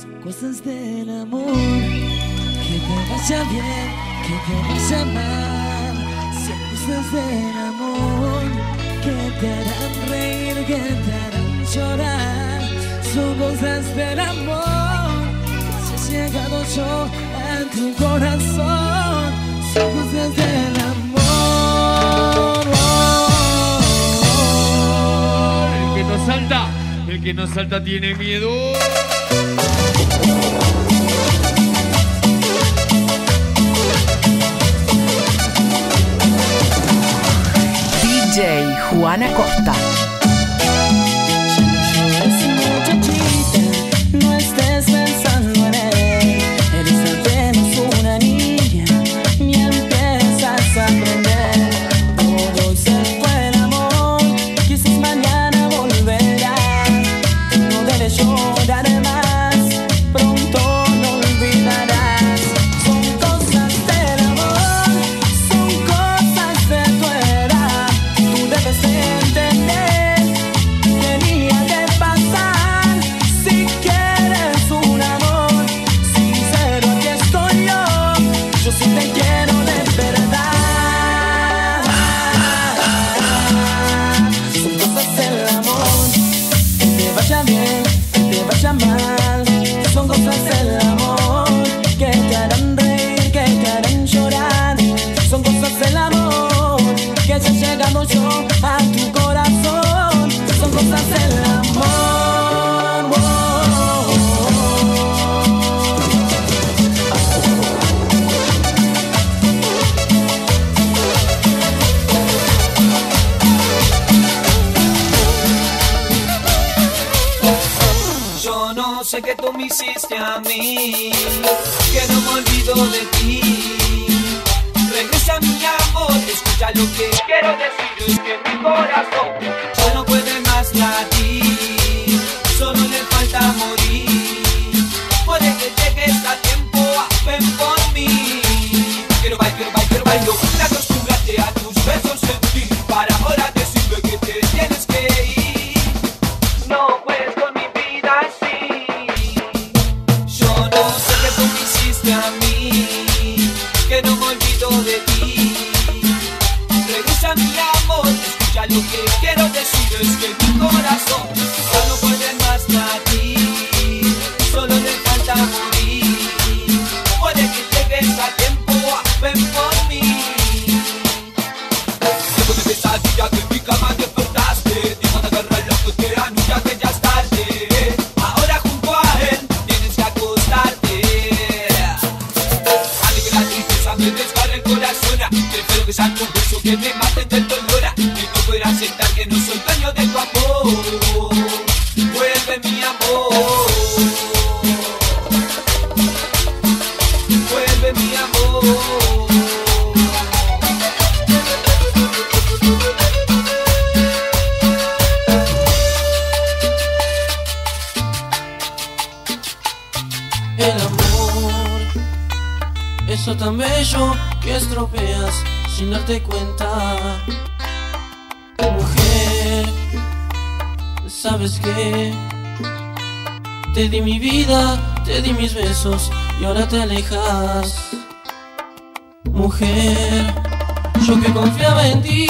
son cosas del amor. Que te vaya bien, que te vaya mal, son cosas del amor. Que te harán reír, que te harán llorar, son cosas del amor. Que se ha llegado yo a tu corazón, son cosas del amor. El que no salta, el que no salta tiene miedo. DJ Juana Costa. que tú me hiciste a mí, que no me olvido de ti. Regresa mi amor, escucha lo que quiero decir, es que mi corazón ya no puede más latir. before. Te di mi vida, te di mis besos y ahora te alejas. Mujer, yo que confiaba en ti.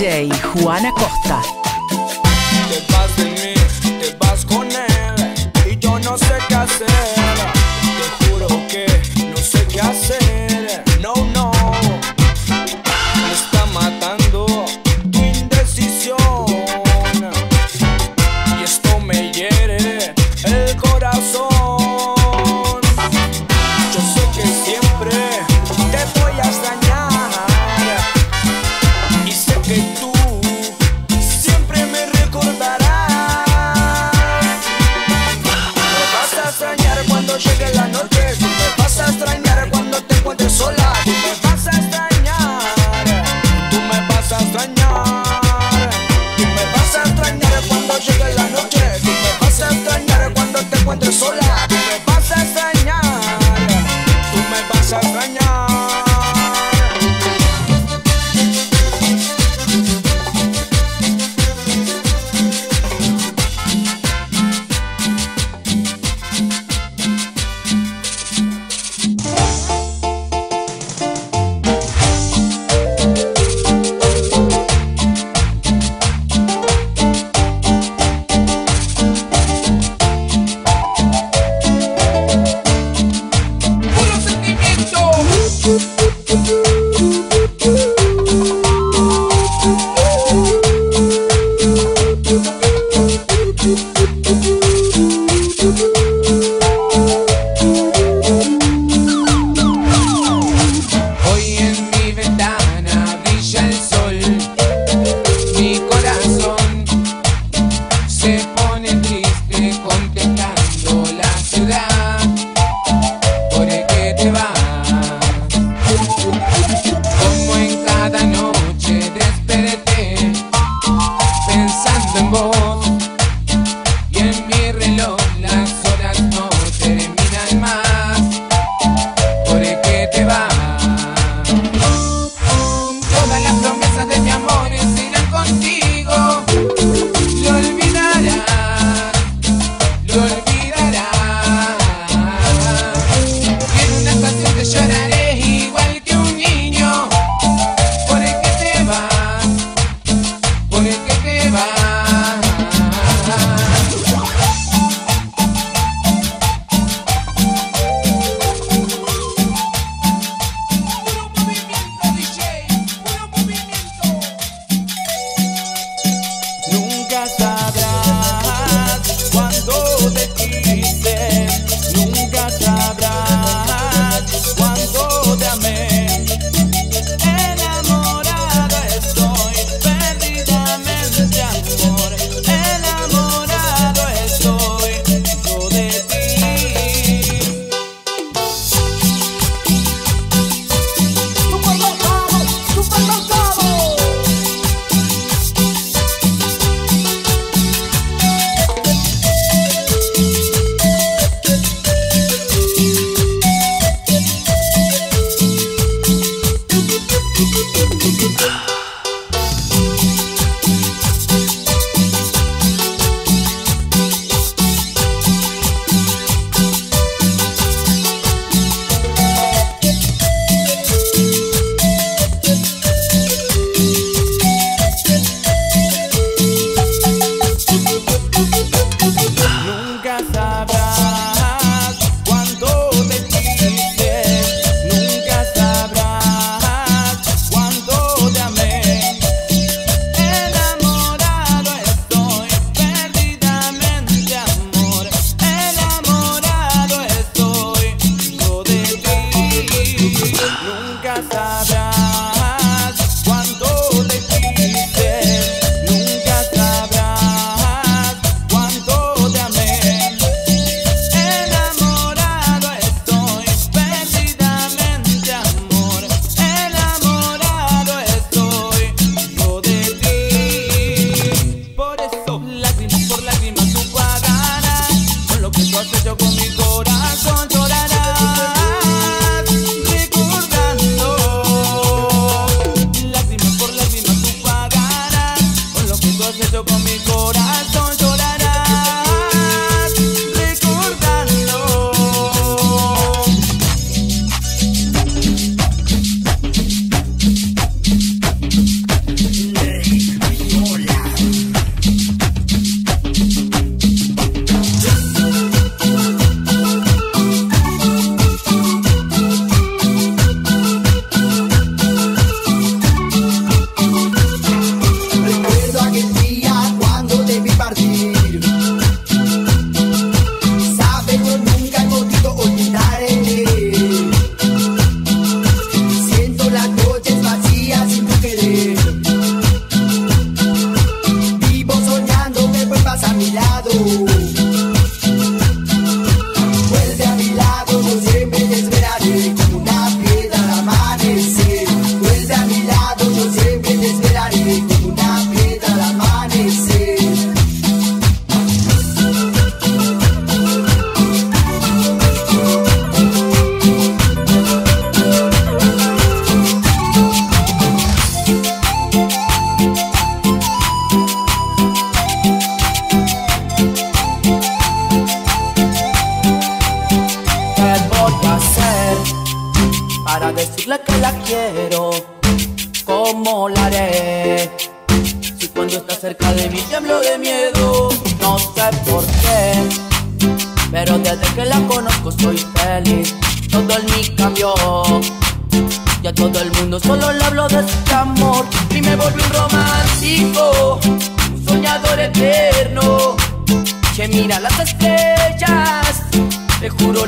DJ Juana Costa.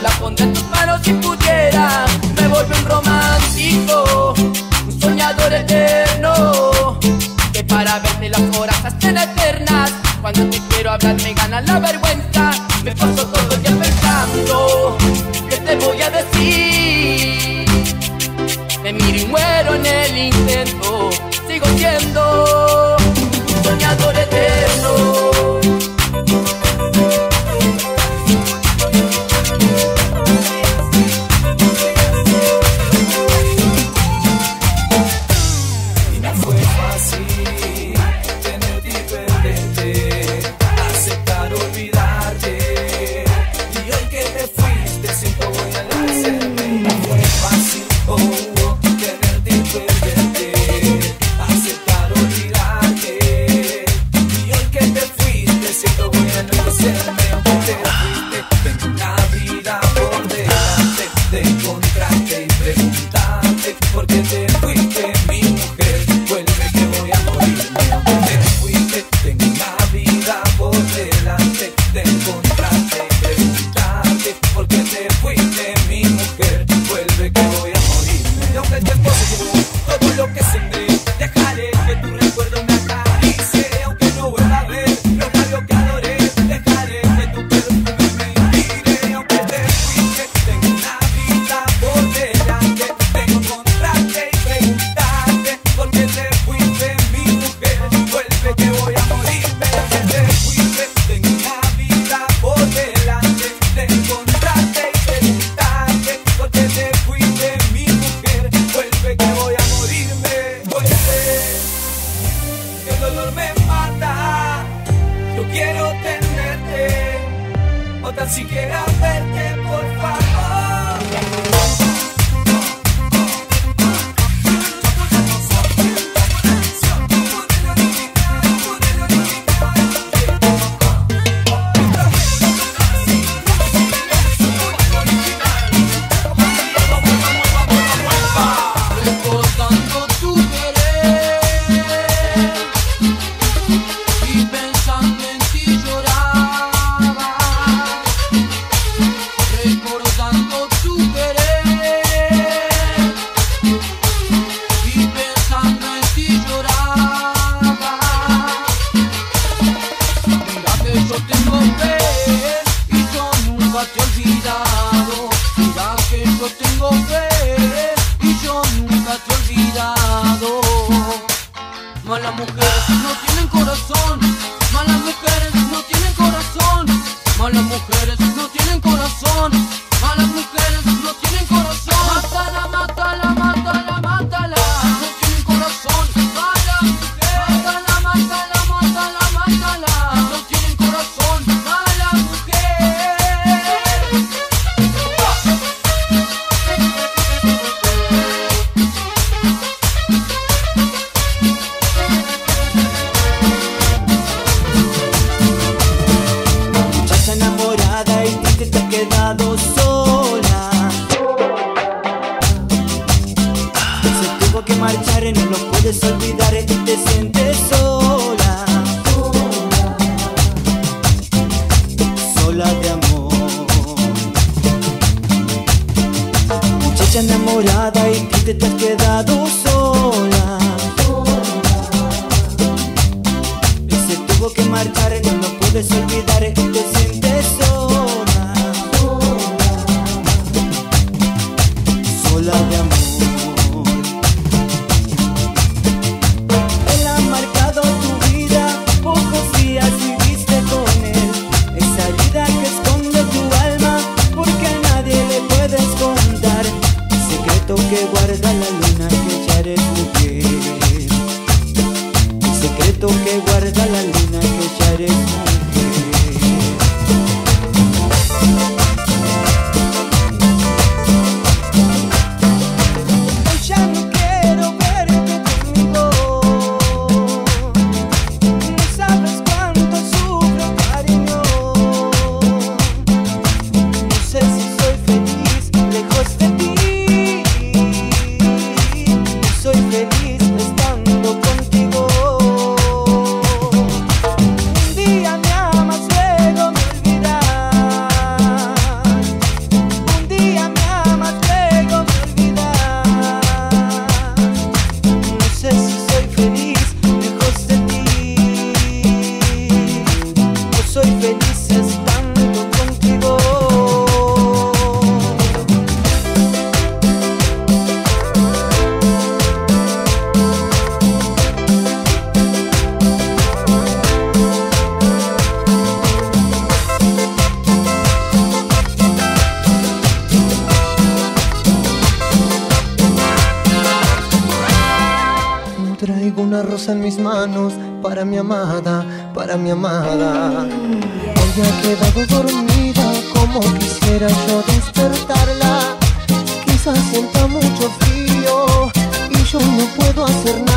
La pondré en tus manos si pudiera Me vuelvo un romántico Un soñador eterno Que para verte las horas hacen eternas Cuando te quiero hablar me gana la vergüenza Me paso todo el día pensando ¿Qué te voy a decir? Me miro y muero en el intento Sigo siendo Yeah. dolor me mata. Yo quiero tenerte o tan siquiera verte, por favor. con la mujer. no tiene Enamorada y triste te has quedado sola. Y se tuvo que marchar, no lo puedes olvidar. Este cama Ella ha quedado dormida como quisiera yo despertarla. Quizás sienta mucho frío y yo no puedo hacer nada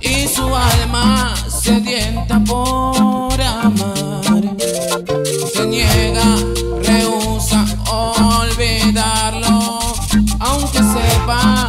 y su alma sedienta por amar. Se niega, rehúsa olvidarlo, aunque sepa.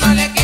no le